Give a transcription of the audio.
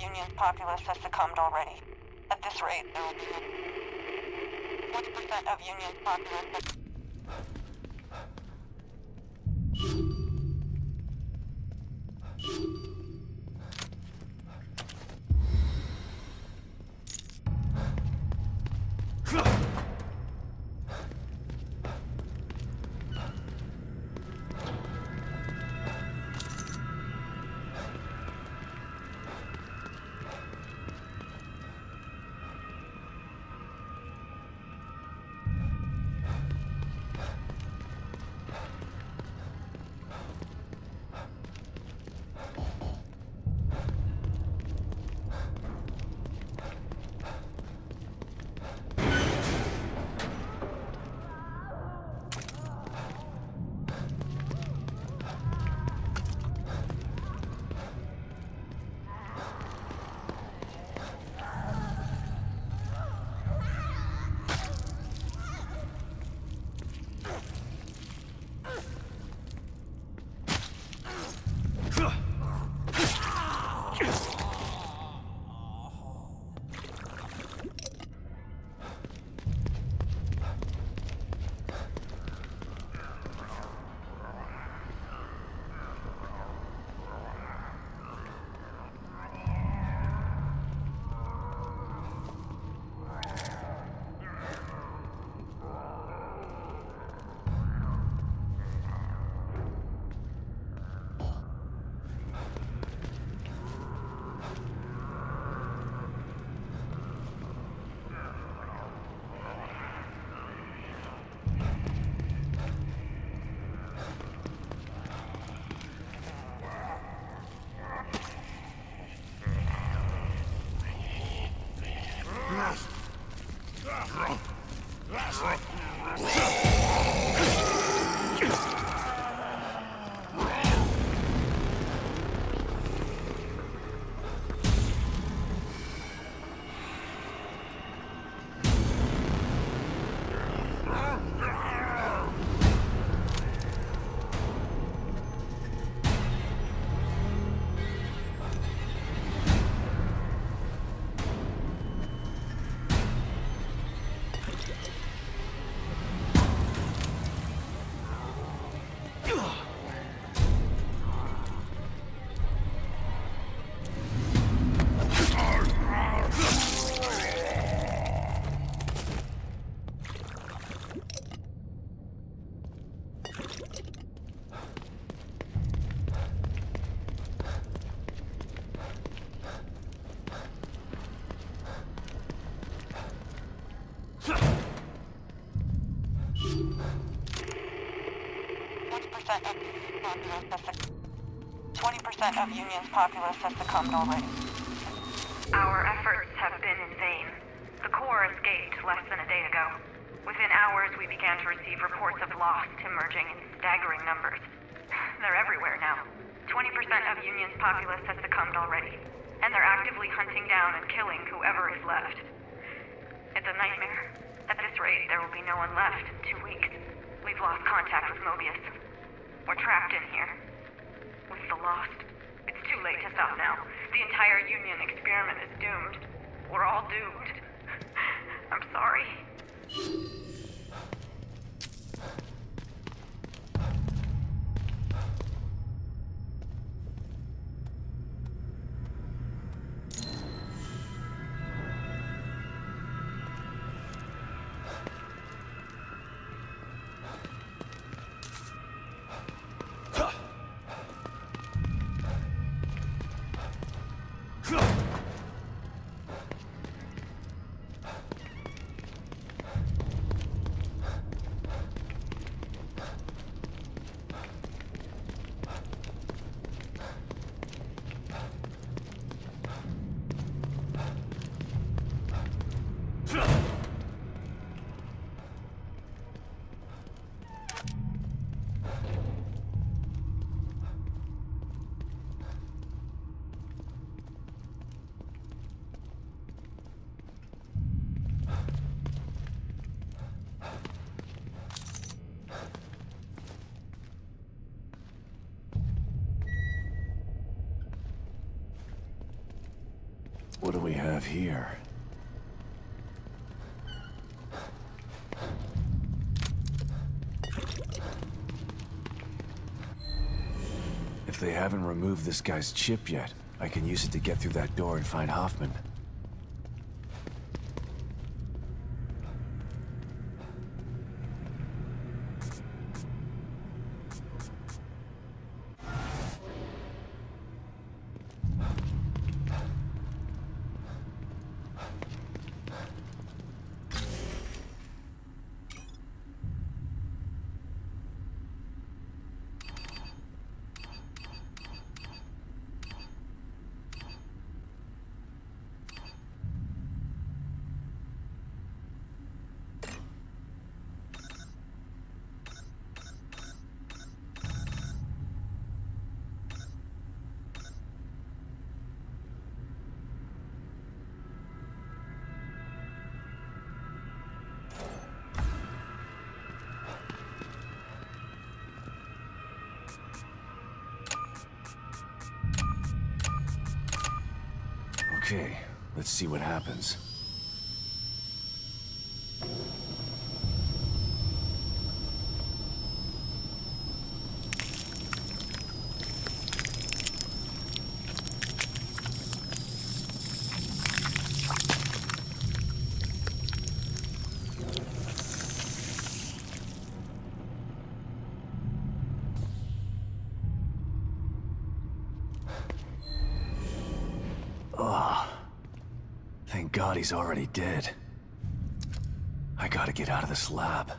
Union's populace has succumbed already. At this rate, there will be... 20% of Union's populace has... percent of populace has 20% of Union's populace has succumbed already. Our efforts have been in vain. The core escaped less than a day ago. Within hours, we began to receive reports of lost emerging in staggering numbers. They're everywhere now. 20% of Union's populace has succumbed already, and they're actively hunting down and killing whoever is left. It's a nightmare. At this rate, there will be no one left in two weeks. We've lost contact with Mobius. We're trapped in here. With the Lost. It's too late to stop now. The entire Union experiment is doomed. We're all doomed. What do we have here? If they haven't removed this guy's chip yet, I can use it to get through that door and find Hoffman. Okay, let's see what happens. Thank God he's already dead. I gotta get out of this lab.